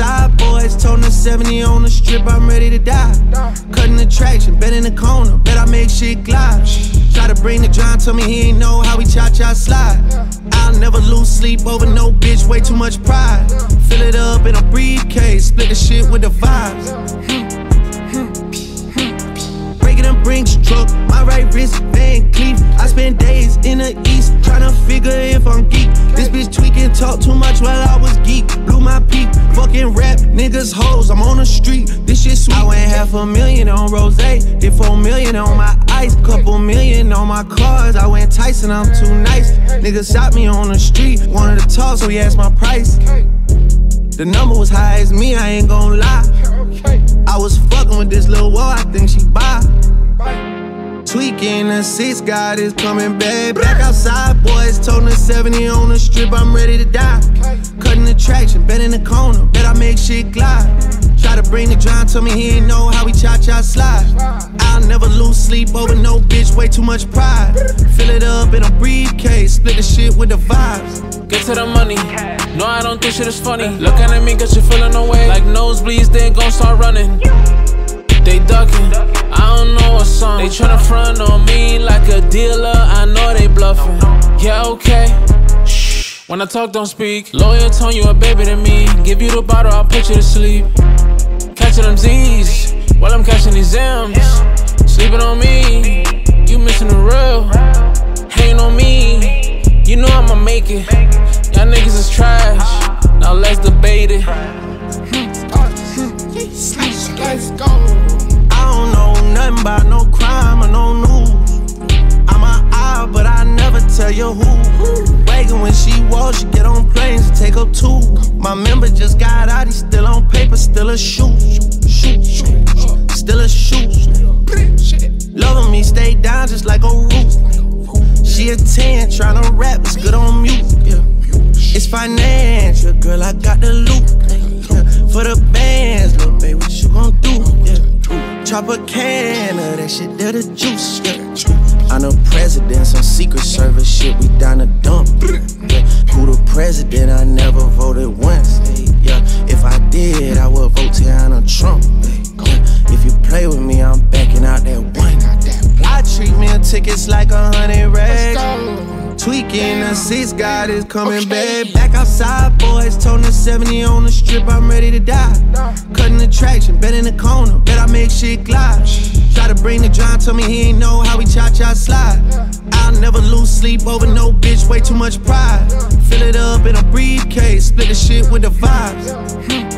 outside, boys. Toting the 70 on the strip, I'm ready to die. Cutting the traction, bet in the corner, bet I make shit glide. Try to bring the John, tell me he ain't know how we cha cha slide. I'll never lose sleep over no bitch, way too much pride. Fill it up in a briefcase, split the shit with the vibes. Breaking them Brinks truck, my right wrist, Van Cleef. I spend days in the east, tryna figure talk too much while I was geek. Blew my peak, fucking rap, niggas hoes, I'm on the street. This shit sweet. I went half a million on rose, did four million on my ice, couple million on my cars. I went Tyson, I'm too nice. Niggas shot me on the street, wanted to talk, so he asked my price. The number was high as me, I ain't gon' lie. I was fucking with this little wall, I think she buy. Tweaking the six, God is coming back. Back outside, boys, toting the 70 on the strip, I'm ready to die. Cutting the traction, bet in the corner, bet I make shit glide. Try to bring the John, tell me he ain't know how we cha cha slide. I'll never lose sleep over no bitch, way too much pride. Fill it up in a briefcase, split the shit with the vibes. Get to the money. No, I don't think shit is funny. Looking at me cause you feeling way Like nosebleeds, they gon' start running. They ducking. I don't know what song. They tryna front on me like a dealer. I know they bluffing. Okay. Shh. When I talk, don't speak. Lawyer tone you a baby to me. Give you the bottle, I'll put you to sleep. Catching them Z's while I'm catching these M's. Sleeping on me. You missing the real. Hating on me. You know I'ma make it. Y'all niggas is trash. Now let's debate it. Let's go. I don't know nothing about no crime or no tell you who. Wagon when she walks, she get on planes and take her two. My member just got out, he's still on paper, still a shoe. Shoot, shoot, still a shoe. Loving me, stay down just like a roof. She a 10, tryna rap, it's good on mute. It's financial, girl, I got the loot. For the bands, little baby, what you gon' do? Chop a can of that shit, that the juice. I'm the president, some secret service shit, we down the dump. Yeah. Who the president? I never voted once. Yeah. If I did, I would vote Tiana Trump. Yeah. If you play with me, I'm backing out that one. I treat meal tickets like a hundred racks. Tweaking the six, God is coming back. Back outside, boys, toting the 70 on the strip, I'm ready to die. Cutting the traction, bet in the corner, bet I make shit glide. Try to bring the John, tell me he ain't know how we cha cha slide. I'll never lose sleep over no bitch, way too much pride. Fill it up in a briefcase, split the shit with the vibes. Hmm.